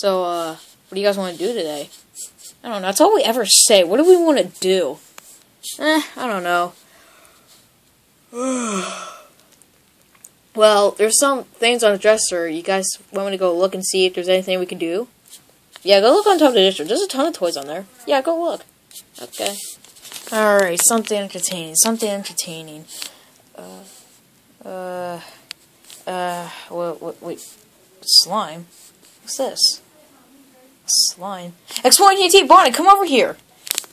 So, uh, what do you guys want to do today? I don't know. That's all we ever say. What do we want to do? Eh, I don't know. well, there's some things on the dresser. You guys want me to go look and see if there's anything we can do? Yeah, go look on top of the dresser. There's a ton of toys on there. Yeah, go look. Okay. Alright, something entertaining. Something entertaining. Uh, uh, uh, wait, wait, wait. Slime? What's this? Slime. X1 Bonnie, come over here!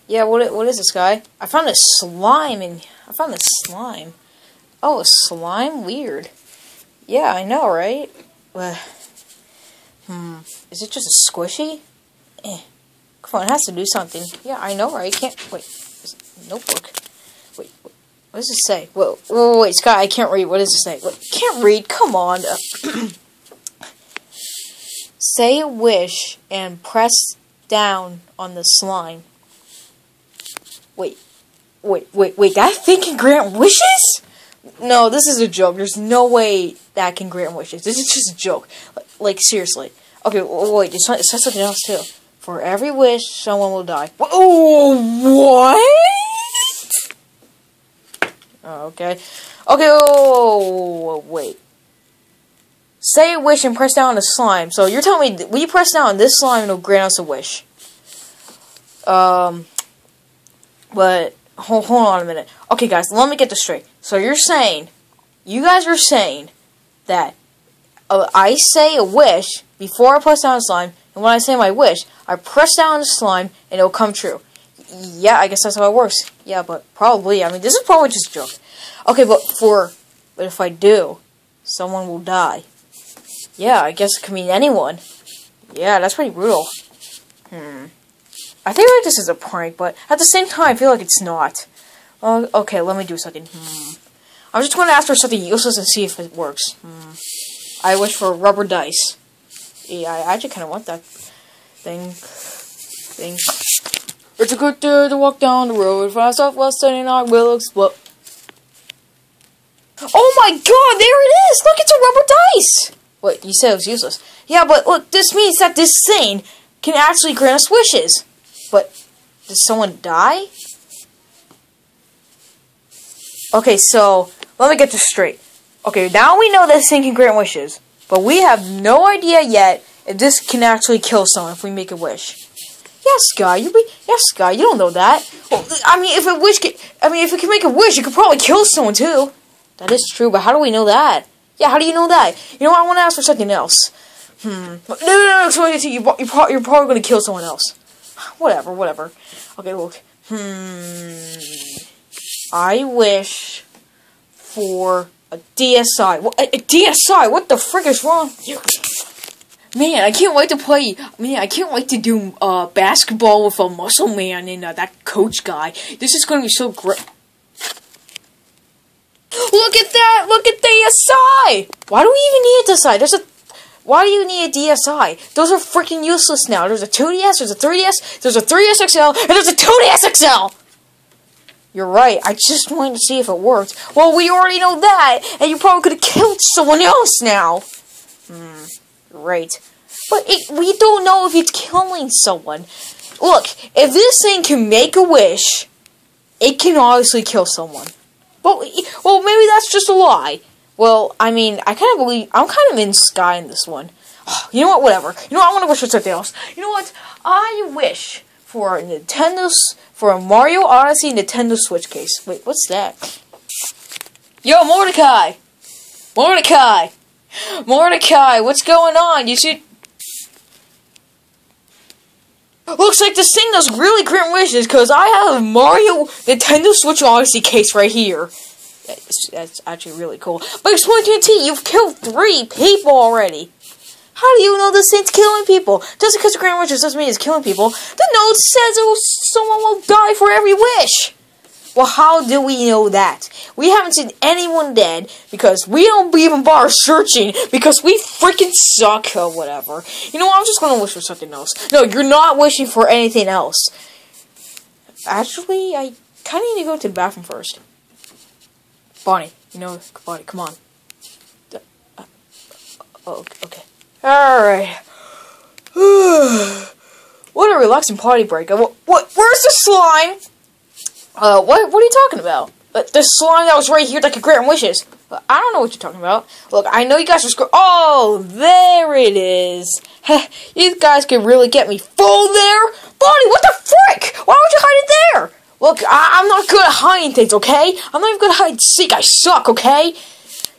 Yeah, what what is this guy? I found a slime in I found a slime. Oh, a slime? Weird. Yeah, I know, right? Uh, hmm. Is it just a squishy? Eh. Come on, it has to do something. Yeah, I know, right? Can't wait. Notebook. Wait, what does it say? Whoa, whoa, wait, Scott, I can't read. What does it say? Can't read. Come on. say a wish and press down on the slime. Wait, wait, wait, wait. That thing can grant wishes? No, this is a joke. There's no way that can grant wishes. This is just a joke. Like, like seriously. Okay, wait. It says something else too. For every wish, someone will die. Oh, what? Okay. Okay, oh, wait. Say a wish and press down on the slime. So you're telling me, when you press down on this slime, it'll grant us a wish. Um, but, hold, hold on a minute. Okay, guys, let me get this straight. So you're saying, you guys are saying that uh, I say a wish before I press down the slime, and when I say my wish, I press down on the slime, and it'll come true. Yeah, I guess that's how it works. Yeah, but probably, I mean, this is probably just a joke. Okay, but for, but if I do, someone will die. Yeah, I guess it could mean anyone. Yeah, that's pretty brutal. Hmm. I think like this is a prank, but at the same time, I feel like it's not. Uh, okay, let me do something. Hmm. I'm just going to ask for something useless and see if it works. Hmm. I wish for a rubber dice. Yeah, I actually kind of want that thing. Thing. It's a good day to walk down the road. Find southwest and I will explode. Oh my god, there it is! Look, it's a rubber dice! What, you said it was useless. Yeah, but look, this means that this thing can actually grant us wishes. But, did someone die? Okay, so, let me get this straight. Okay, now we know this thing can grant wishes. But we have no idea yet if this can actually kill someone if we make a wish. Yes, guy, you be yes, guy, you don't know that. Well, I mean, if a wish can, I mean, if it can make a wish, it could probably kill someone too. That is true, but how do we know that? Yeah, how do you know that? You know what? I want to ask for something else. Hmm. No, no, no. You, you, you're probably going to kill someone else. Whatever, whatever. Okay, look. Hmm. I wish for a DSI. What, a, a DSI? What the frick is wrong? Man, I can't wait to play. Man, I can't wait to do uh, basketball with a muscle man and uh, that coach guy. This is going to be so great. Look at that! Look at the DSI! Why do we even need a DSI? There's a. Why do you need a DSI? Those are freaking useless now. There's a 2DS, there's a 3DS, there's a 3DS XL, and there's a 2DS XL! You're right. I just wanted to see if it worked. Well, we already know that, and you probably could have killed someone else now. Hmm. Right. But it, we don't know if it's killing someone. Look, if this thing can make a wish, it can obviously kill someone. Well, well, maybe that's just a lie. Well, I mean, I kind of believe I'm kind of in Sky in this one. You know what? Whatever. You know what? I want to wish for something else. You know what? I wish for a Nintendo for a Mario Odyssey Nintendo Switch case. Wait, what's that? Yo, Mordecai! Mordecai! Mordecai, what's going on? You should. Looks like this thing does really grant wishes because I have a Mario Nintendo Switch Odyssey case right here. That's, that's actually really cool. But explain to you've killed three people already. How do you know this thing's killing people? Just because grant wishes doesn't mean it's killing people. The note says will, someone will die for every wish. Well, how do we know that? We haven't seen anyone dead because we don't even bother searching because we freaking suck or whatever. You know what? I'm just gonna wish for something else. No, you're not wishing for anything else. Actually, I kind of need to go to the bathroom first. Bonnie, you know, Bonnie, come on. Uh, oh, okay. Alright. what a relaxing party break. What, what? Where's the slime? Uh, what? What are you talking about? Uh, the slime that was right here that could grant wishes. Uh, I don't know what you're talking about. Look, I know you guys are screw- Oh, there it is. you guys can really get me full there. Bonnie, what the frick? Why would you hide it there? Look, I- am not good at hiding things, okay? I'm not even good at hide seek. I suck, okay?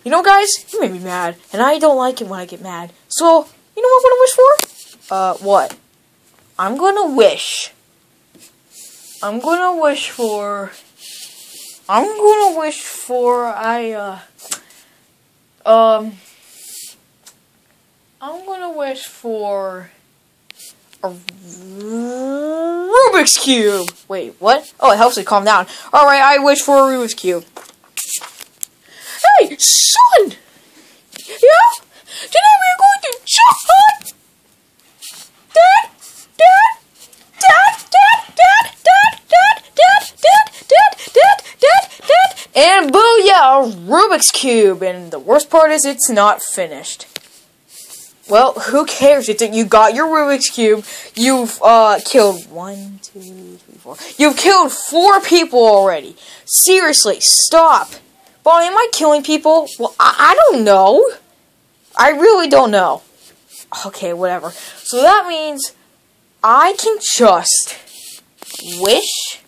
You know, guys, you made me mad, and I don't like it when I get mad. So, you know what I'm gonna wish for? Uh, what? I'm gonna wish. I'm gonna wish for. I'm gonna wish for I uh um I'm gonna wish for a Rubik's Cube! Wait, what? Oh, it helps me calm down. Alright, I wish for a Rubik's Cube. Hey, son! Yeah? Today we're going to jump! Dad? Dad? Dad? Dad? Dad? Dad? Dad? Dad? Dad? Dad? Dad? Dad? Dad? And booyah! Rubik's Cube! And the worst part is it's not finished. Well, who cares? You got your Rubik's Cube. You've uh killed one, two, three, four. You've killed four people already. Seriously, stop. Bonnie, am I killing people? Well, I, I don't know. I really don't know. Okay, whatever. So that means I can just wish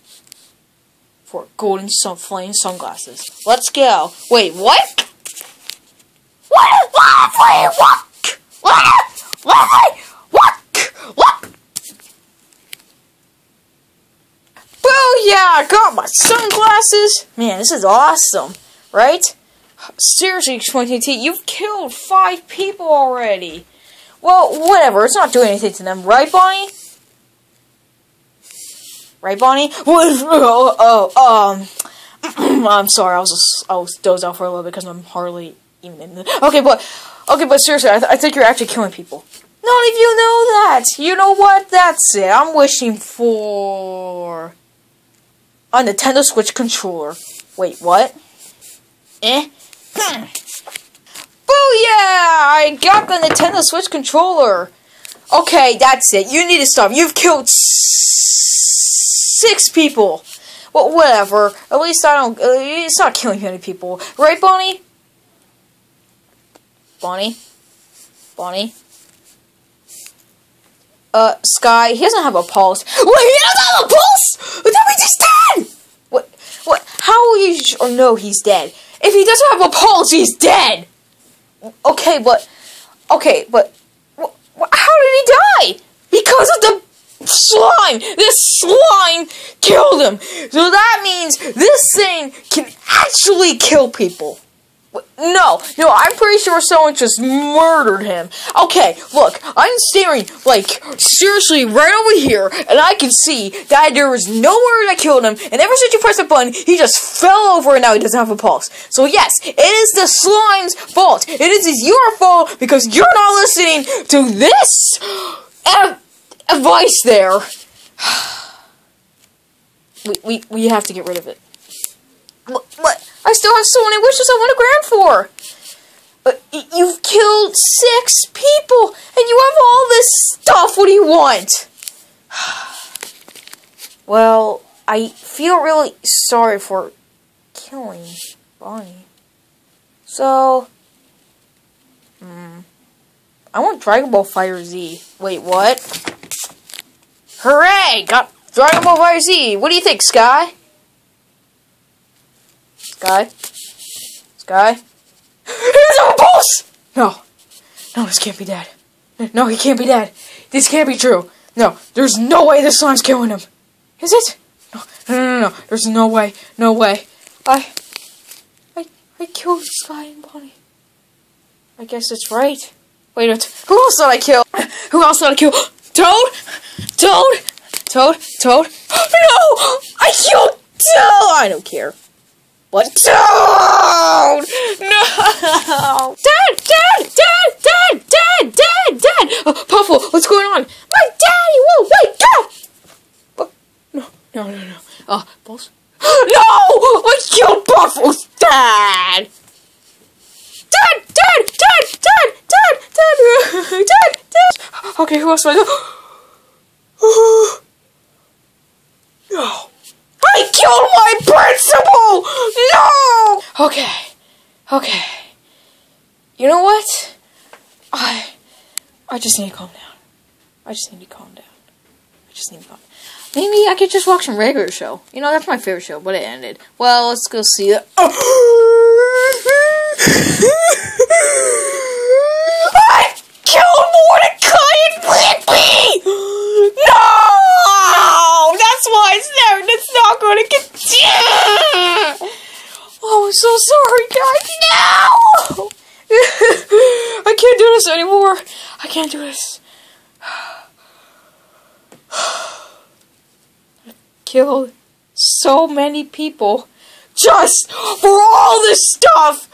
for golden sun flame sunglasses. Let's go. Wait, what? What? What? Wait, what? What? What? What? I got my sunglasses. Man, this is awesome, right? Seriously, Explain T, you've killed five people already. Well, whatever. It's not doing anything to them, right, Bonnie? Right, Bonnie? Oh, oh, um, I'm sorry. I was just, I was dozed out for a little bit because I'm hardly even in the. Okay, but okay, but seriously, I, th I think you're actually killing people. None of you know that. You know what? That's it. I'm wishing for a Nintendo Switch controller. Wait, what? Eh? Hmm. Booyah! I got the Nintendo Switch controller. Okay, that's it. You need to stop. You've killed six people. Well, whatever. At least I don't. Uh, it's not killing any people, right, Bonnie? Bonnie. Bonnie. Uh, Sky. He doesn't have a pulse. Wait, he doesn't have a pulse. That means he's dead. What? What? How will you? oh no, he's dead. If he doesn't have a pulse, he's dead. Okay, but okay, but how did he die? Because of the slime. This slime killed him. So that means this thing can actually kill people. No, no, I'm pretty sure someone just murdered him. Okay, look, I'm staring, like, seriously, right over here, and I can see that there was no murder that killed him, and ever since you pressed the button, he just fell over and now he doesn't have a pulse. So yes, it is the slime's fault. It is your fault because you're not listening to this advice there. we, we, we have to get rid of it. What? what? I still have so many wishes I want to grant for. But you've killed six people, and you have all this stuff. What do you want? well, I feel really sorry for killing Bonnie. So, hmm, I want Dragon Ball FighterZ. Wait, what? Hooray! Got Dragon Ball FighterZ. What do you think, Sky? Sky? Sky? He's a boss! No. No, this can't be dead. No, he can't be dead. This can't be true. No, there's no way this slime's killing him. Is it? No, no, no, no. There's no way. No way. I... I... I killed Sky and Bonnie. I guess it's right. Wait, who else did I kill? Who else did I kill? Toad? Toad? Toad? Toad? No! I killed Toad! I don't care. What? Don't! No! Dad! Dad! Dad! Dad! Dad! Dad! Dad! Oh, Puffle, what's going on? My daddy won't wake up! Oh, no, no, no, no. Uh, Balls? no! I killed Puffle's dad! Dad! Dad! Dad! Dad! Dad! Dad! Dad! Dad! Okay, who else do I go? no. I killed my principal! No! Okay. Okay. You know what? I I just need to calm down. I just need to calm down. I just need to calm down. Maybe I could just watch some regular show. You know, that's my favorite show, but it ended. Well, let's go see it. I killed Mordecai and Rigby! No! That's why it's never, it's not going to continue! Oh, I'm so sorry, guys. No! I can't do this anymore. I can't do this. I killed so many people just for all this stuff.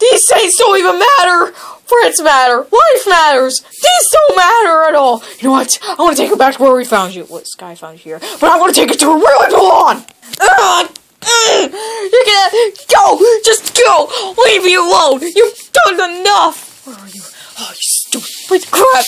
These things don't even matter. Friends matter. Life matters. These don't matter at all. You know what? I want to take it back to where we found you. What Sky found you here. But I want to take it to where really belong. You're gonna go! Just go! Leave me alone! You've done enough! Where are you? Oh, you stupid crap!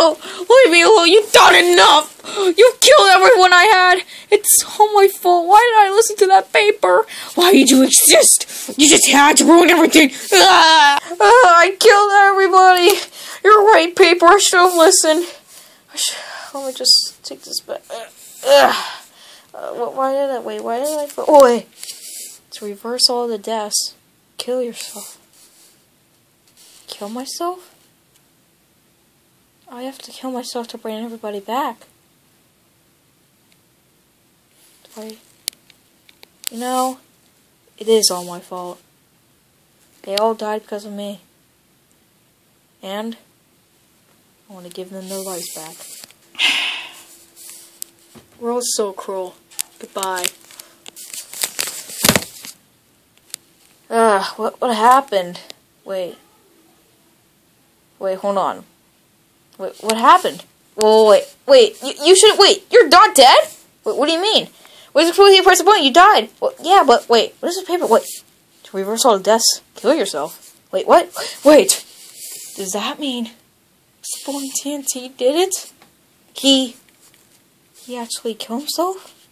Oh, leave me alone! You've done enough! You've killed everyone I had! It's all my fault. Why did I listen to that paper? Why did you exist? You just had to ruin everything! Ah, ah, I killed everybody! You're right, paper. I should have listened. Should, let me just take this back. Ugh. Uh, why did I wait? Why did I? Oh wait! To reverse all the deaths, kill yourself. Kill myself? I have to kill myself to bring everybody back. I, you know, it is all my fault. They all died because of me. And I want to give them their lives back. World's so cruel. Goodbye. Ugh, what, what happened? Wait. Wait, hold on. Wait, what happened? Whoa, wait, wait, you, you should, wait, you're not dead? Wait, what do you mean? What is the press the point? You died. Well, yeah, but wait, what is this paper? Wait, to reverse all the deaths, kill yourself. Wait, what? Wait, does that mean Spawn TNT did it? He, he actually killed himself?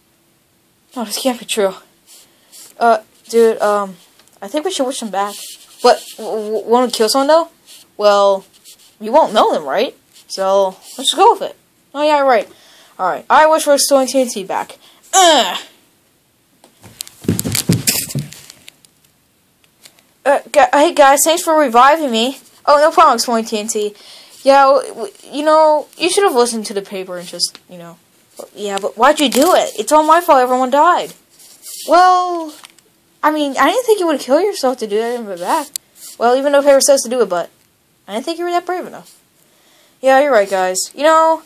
No, this can't be true. Uh, dude, um, I think we should wish him back. But, want to kill someone though? Well, you won't know them, right? So, let's go with it. Oh yeah, right. Alright, I wish we were still in TNT back. Ugh! Uh, hey guys, thanks for reviving me. Oh, no problem, Exploring TNT. Yeah, you know, you should have listened to the paper and just, you know. Yeah, but why'd you do it? It's all my fault everyone died. Well, I mean, I didn't think you would kill yourself to do that in the back. Well, even though paper says to do it, but I didn't think you were that brave enough. Yeah, you're right, guys. You know,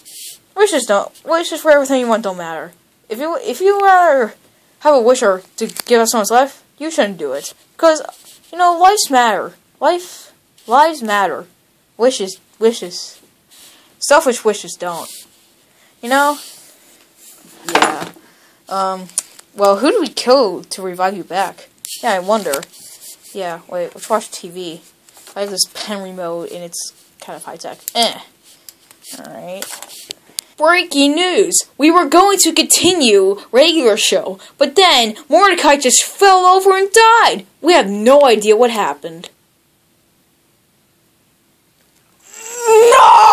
wishes don't wishes for everything you want don't matter. If you if you rather have a wisher to give up someone's life, you shouldn't do it. Cause you know, lives matter. Life lives matter. Wishes wishes. Selfish wishes don't. You know? Yeah. Um well who do we kill to revive you back? Yeah, I wonder. Yeah, wait, let's watch TV. I have this pen remote and it's kind of high tech. Eh. Alright. Breaking news! We were going to continue regular show, but then Mordecai just fell over and died! We have no idea what happened. No!